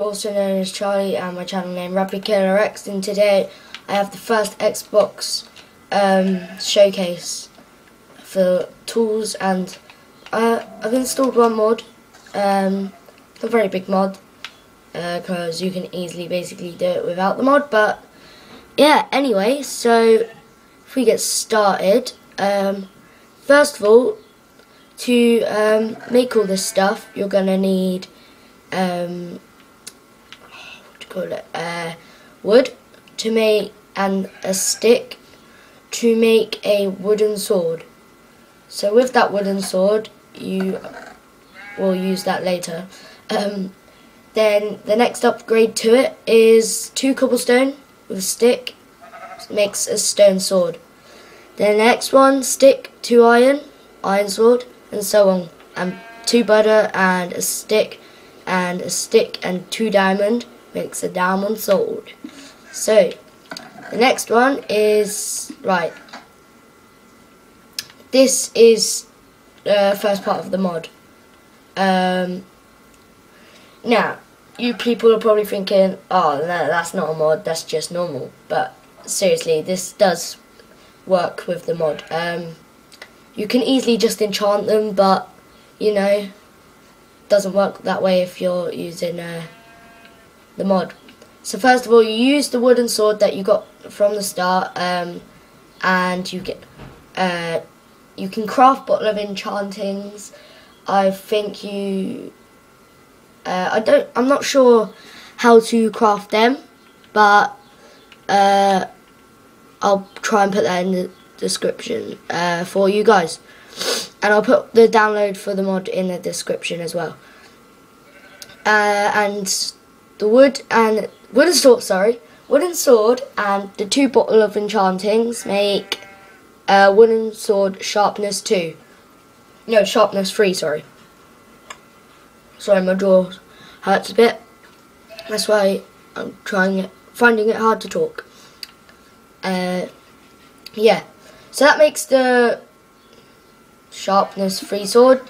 also known as Charlie, and my channel name Rapid Killer X. And today I have the first Xbox um, showcase for tools, and uh, I've installed one mod. Um, a very big mod because uh, you can easily basically do it without the mod. But yeah, anyway, so if we get started, um, first of all, to um, make all this stuff, you're gonna need um, it uh, wood to make and a stick to make a wooden sword. So with that wooden sword, you will use that later. Um, then the next upgrade to it is two cobblestone with a stick, makes a stone sword. The next one, stick, two iron, iron sword, and so on. And two butter and a stick, and a stick and two diamond, makes a diamond sword. So, the next one is, right, this is the first part of the mod. Um, now, you people are probably thinking, oh, no, that's not a mod, that's just normal. But seriously, this does work with the mod. Um, you can easily just enchant them, but, you know, doesn't work that way if you're using uh, the mod. So first of all, you use the wooden sword that you got from the start, um, and you get uh, you can craft bottle of enchantings. I think you. Uh, I don't. I'm not sure how to craft them, but uh, I'll try and put that in the description uh, for you guys, and I'll put the download for the mod in the description as well. Uh, and the wood and wooden sword, sorry, wooden sword and the two bottle of enchantings make a wooden sword sharpness two. No, sharpness three. Sorry. Sorry, my jaw hurts a bit. That's why I'm trying it, finding it hard to talk. Uh, yeah. So that makes the sharpness three sword.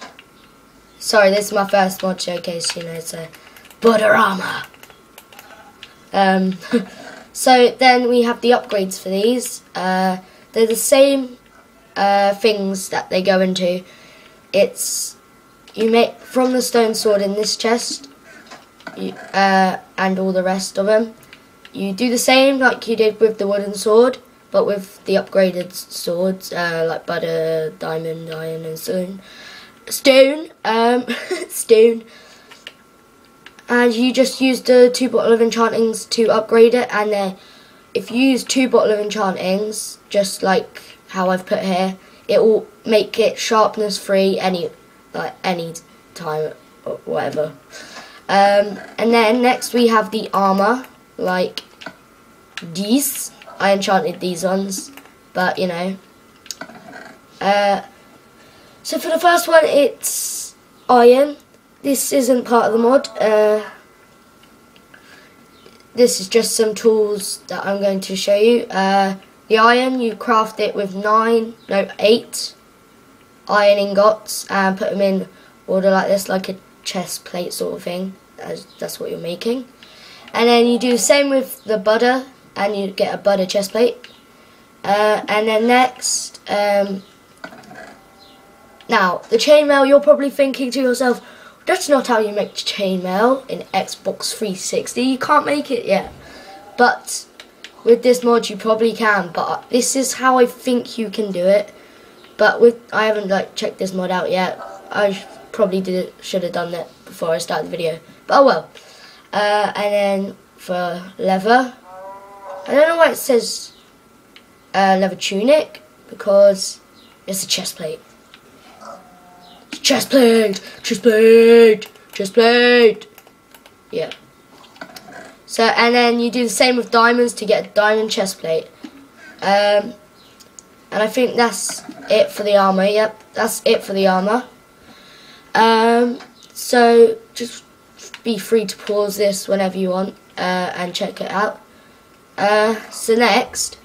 Sorry, this is my first mod showcase, you know, so butter armor. Um, so then we have the upgrades for these. Uh, they're the same uh, things that they go into. It's you make from the stone sword in this chest, you, uh, and all the rest of them. You do the same like you did with the wooden sword, but with the upgraded swords uh, like butter, diamond, iron, and stone. Stone, um, stone and you just use the two bottle of enchantings to upgrade it. And then if you use two bottle of enchantings just like how I've put here it will make it sharpness free any like any time or whatever. Um, and then next we have the armor like these. I enchanted these ones but you know. Uh, so for the first one it's iron this isn't part of the mod. Uh, this is just some tools that I'm going to show you. Uh, the iron, you craft it with nine, no, eight iron ingots and put them in order like this, like a chest plate sort of thing. That's, that's what you're making. And then you do the same with the butter and you get a butter chest plate. Uh, and then next, um, now the chainmail, you're probably thinking to yourself, that's not how you make chainmail in Xbox 360. You can't make it yet. But with this mod you probably can. But this is how I think you can do it. But with I haven't like checked this mod out yet. I probably did should have done that before I started the video. But oh well. Uh, and then for leather, I don't know why it says uh, leather tunic because it's a chest plate. Chest plate, chest plate, chest plate. Yeah. So, and then you do the same with diamonds to get a diamond chest plate. Um, and I think that's it for the armor. Yep, that's it for the armor. Um, so just be free to pause this whenever you want uh, and check it out. Uh, so next,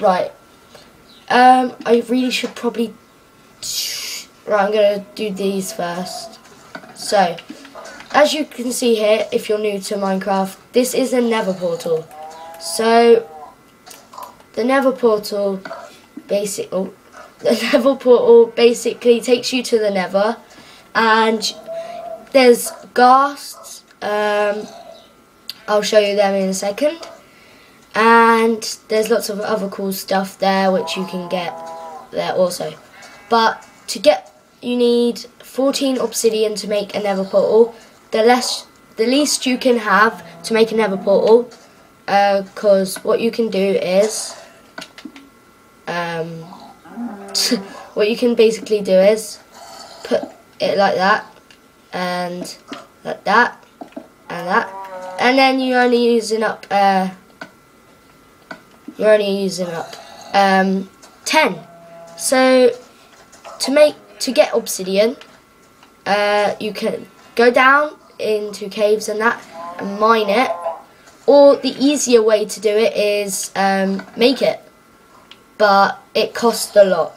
right. Um, I really should probably Right, I'm going to do these first. So, as you can see here, if you're new to Minecraft, this is a nether portal. So, the nether portal, basic, oh, the nether portal basically takes you to the nether, and there's ghasts, um, I'll show you them in a second, and there's lots of other cool stuff there which you can get there also. But to get, you need 14 obsidian to make a nether portal, the less the least you can have to make a nether portal because uh, what you can do is um, what you can basically do is put it like that and like that and that and then you're only using up uh, you're only using up um, 10 so to make to get obsidian uh, you can go down into caves and that and mine it. Or the easier way to do it is um, make it. But it costs a lot.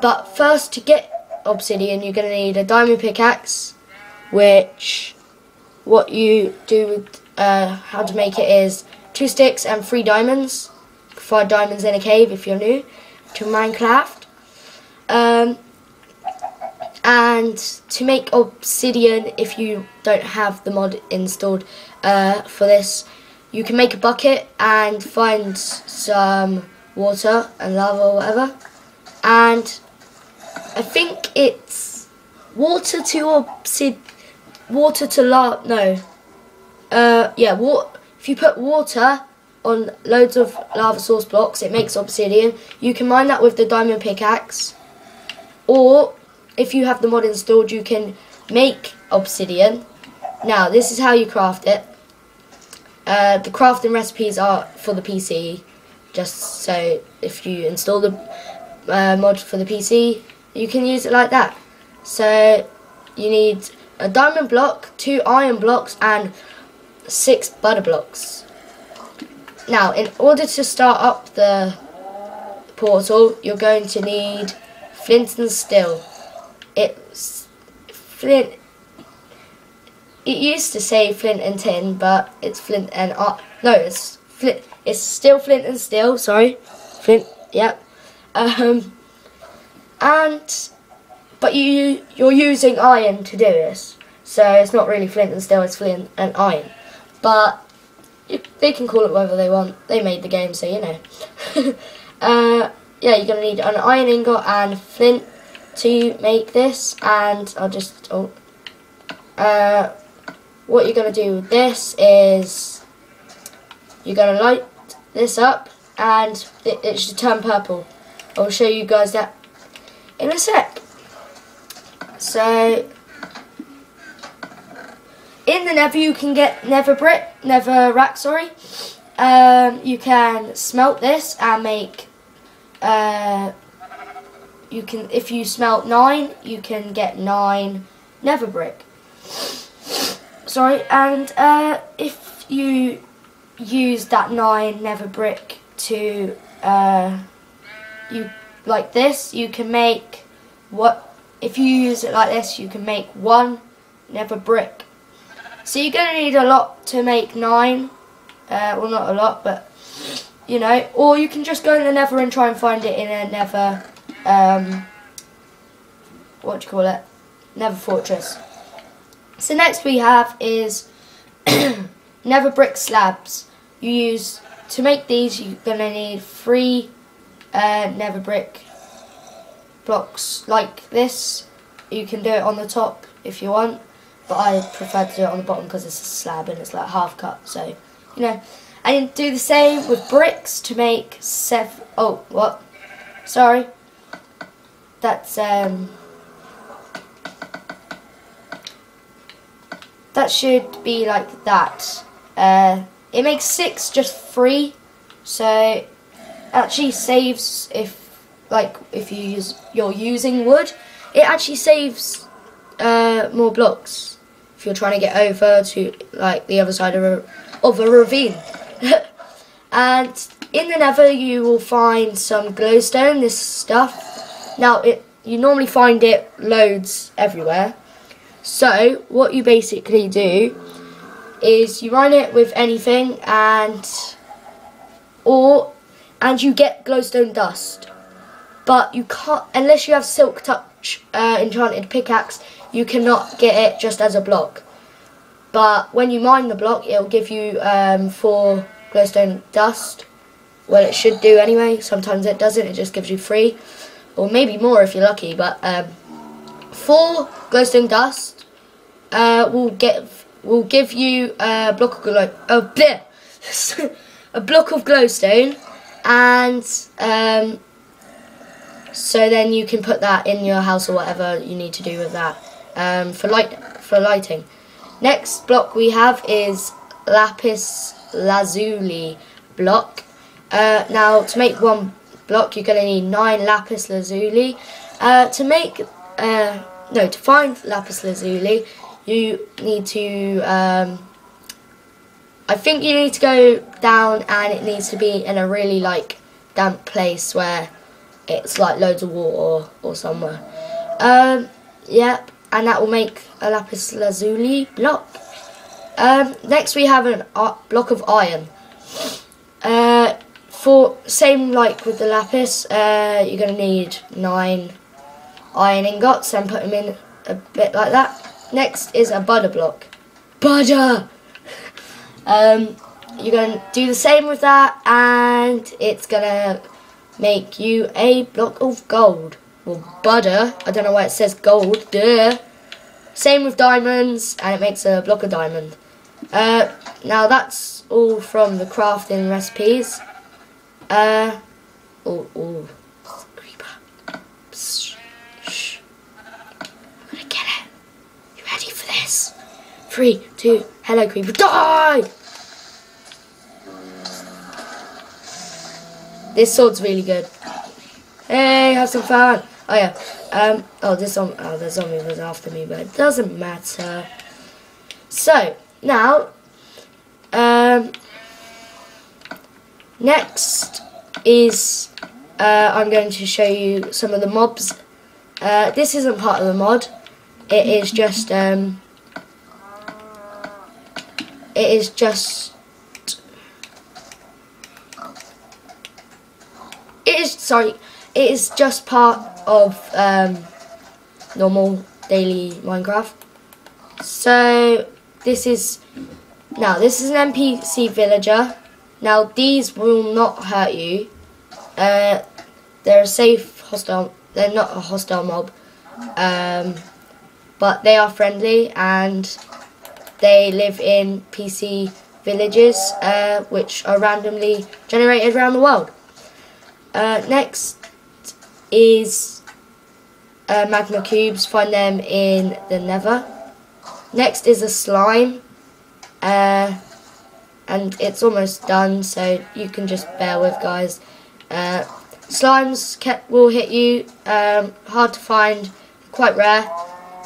But first to get obsidian you're going to need a diamond pickaxe which what you do with uh, how to make it is two sticks and three diamonds. Five diamonds in a cave if you're new to Minecraft. Um, and to make obsidian if you don't have the mod installed uh, for this you can make a bucket and find some water and lava or whatever. And I think it's water to obsid water to lava no. Uh, yeah if you put water on loads of lava source blocks it makes obsidian. You can mine that with the diamond pickaxe. Or if you have the mod installed, you can make obsidian. Now, this is how you craft it. Uh, the crafting recipes are for the PC, just so if you install the uh, mod for the PC, you can use it like that. So, you need a diamond block, two iron blocks, and six butter blocks. Now, in order to start up the portal, you're going to need flint and steel it's flint. It used to say flint and tin, but it's flint and uh, no, it's flint. It's still flint and steel. Sorry, flint. Yep. Um, and but you you're using iron to do this, so it's not really flint and steel. It's flint and iron, but they can call it whatever they want. They made the game, so you know. uh, yeah, you're gonna need an iron ingot and flint to make this and I'll just oh, uh, what you're going to do with this is you're going to light this up and it, it should turn purple. I'll show you guys that in a sec. So in the Nether you can get Nether brick Netherrack sorry. Um, you can smelt this and make uh, you can if you smelt nine you can get nine nether brick. Sorry and uh, if you use that nine nether brick to uh, you like this you can make what if you use it like this you can make one nether brick. So you're going to need a lot to make nine uh, well not a lot but you know or you can just go in the nether and try and find it in a nether um, what do you call it? Nether Fortress. So next we have is Nether Brick Slabs. You use, to make these you're to need three uh, Nether Brick blocks like this. You can do it on the top if you want, but I prefer to do it on the bottom because it's a slab and it's like half cut, so, you know. And do the same with bricks to make seven, oh, what? Sorry that's um, that should be like that. Uh, it makes six just three, so actually saves if like if you use you're using wood, it actually saves uh, more blocks if you're trying to get over to like the other side of a of a ravine. and in the nether you will find some glowstone, this stuff now, it you normally find it loads everywhere. So what you basically do is you run it with anything and or and you get glowstone dust. But you can't unless you have silk touch uh, enchanted pickaxe, you cannot get it just as a block. But when you mine the block, it'll give you um, four glowstone dust. Well, it should do anyway. Sometimes it doesn't. It just gives you three, or maybe more if you're lucky. But um, four glowstone dust uh, will get will give you a block of glow. Oh, bleh, a block of glowstone, and um, so then you can put that in your house or whatever you need to do with that um, for light for lighting. Next block we have is lapis lazuli block. Uh, now to make one block you're going to need nine lapis lazuli. Uh, to make, uh, no, to find lapis lazuli you need to, um, I think you need to go down and it needs to be in a really like damp place where it's like loads of water or, or somewhere. Um, yep, and that will make a lapis lazuli block. Um, next we have a uh, block of iron. Uh, for same like with the lapis, uh, you're going to need nine iron ingots and put them in a bit like that. Next is a butter block. Butter! um, you're going to do the same with that and it's going to make you a block of gold. Well, butter. I don't know why it says gold. Duh. Same with diamonds, and it makes a block of diamond. Uh, now that's all from the crafting recipes. Uh, oh, oh, creeper. Psst, shh. I'm gonna get it. You ready for this? Three, two, hello creeper, die! This sword's really good. Hey, have some fun. Oh yeah. Um. Oh, this zombie. Oh, the zombie was after me, but it doesn't matter. So now, um, next is uh, I'm going to show you some of the mobs. Uh, this isn't part of the mod. It is just um. It is just. It is sorry. It is just part of um, normal daily Minecraft. So this is now this is an NPC villager. Now these will not hurt you. Uh, they're a safe hostile. They're not a hostile mob, um, but they are friendly and they live in PC villages, uh, which are randomly generated around the world. Uh, next is uh, magma cubes. Find them in the nether. Next is a slime. Uh, and it's almost done, so you can just bear with, guys. Uh, slimes will hit you. Um, hard to find, quite rare,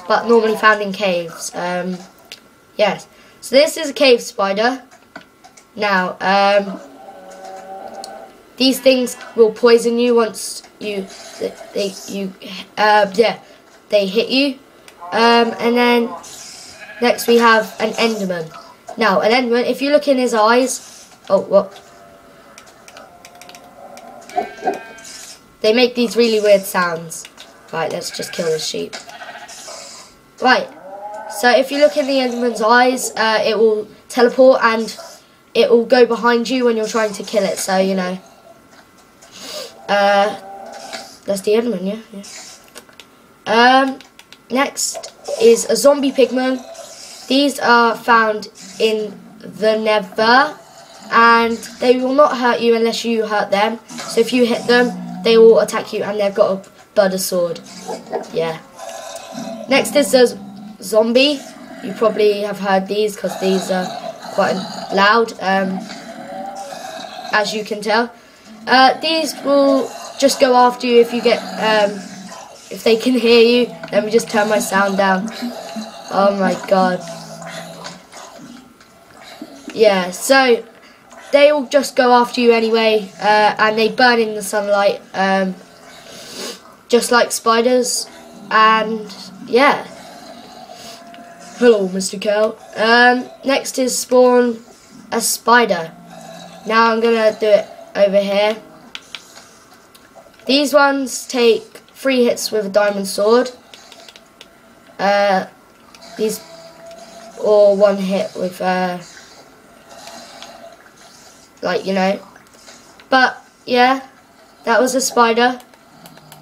but normally found in caves. Um, yes. So this is a cave spider. Now, um, these things will poison you once you they you uh, yeah they hit you. Um, and then next we have an Enderman. Now an Enderman, if you look in his eyes, oh what? They make these really weird sounds. Right, let's just kill this sheep. Right, so if you look in the Enderman's eyes, uh, it will teleport and it will go behind you when you're trying to kill it. So you know. Uh, that's the Enderman, yeah. yeah. Um, next is a zombie pigman. These are found in the Nether, and they will not hurt you unless you hurt them. So if you hit them, they will attack you, and they've got a butter sword. Yeah. Next is the zombie. You probably have heard these because these are quite loud, um, as you can tell. Uh, these will just go after you if you get, um, if they can hear you. Let me just turn my sound down. Oh my god. Yeah, so they will just go after you anyway, uh, and they burn in the sunlight, um, just like spiders, and yeah. Hello, Mr. Cow. Um, next is spawn a spider. Now I'm gonna do it over here. These ones take three hits with a diamond sword. Uh, these, or one hit with, uh, like you know. But yeah, that was a spider.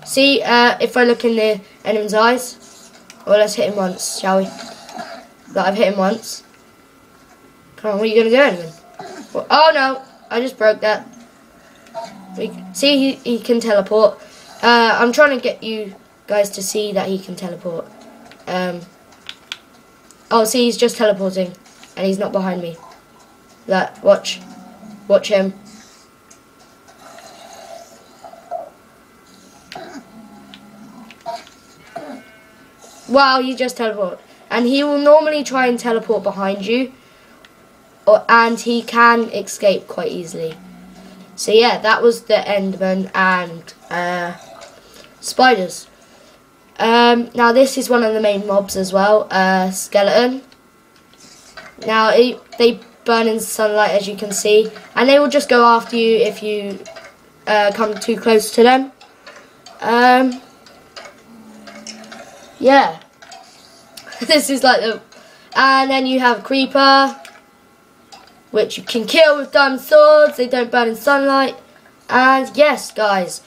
See, uh, if I look in the enemy's eyes, well, let's hit him once, shall we? But I've hit him once. Come on, what are you going to do, Enderman? oh, no. I just broke that. We, see, he, he can teleport. Uh, I'm trying to get you guys to see that he can teleport. Um, oh, see, he's just teleporting. And he's not behind me. That, watch. Watch him. Wow, you just teleport and he will normally try and teleport behind you or, and he can escape quite easily. So yeah, that was the Enderman and uh, spiders. Um, now this is one of the main mobs as well, uh, skeleton. Now it, they burn in sunlight as you can see, and they will just go after you if you uh, come too close to them. Um, yeah. this is like the... And then you have Creeper, which you can kill with diamond swords. They don't burn in sunlight. And yes, guys,